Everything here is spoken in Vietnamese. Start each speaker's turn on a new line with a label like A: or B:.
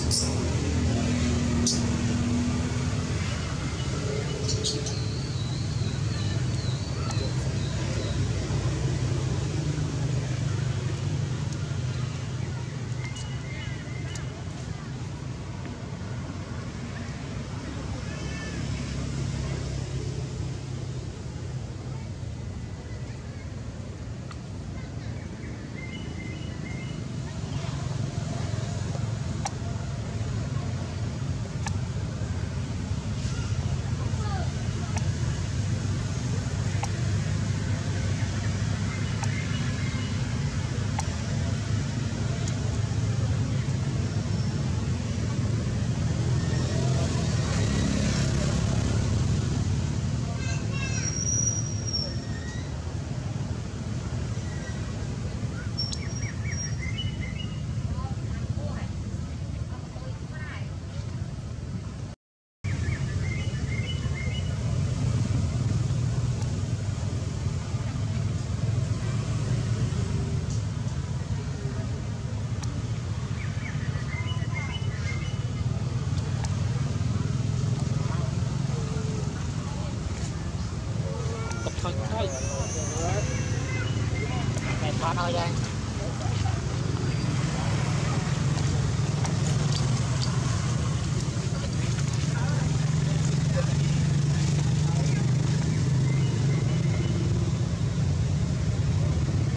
A: absences.
B: thôi thôi mày thoát thôi đây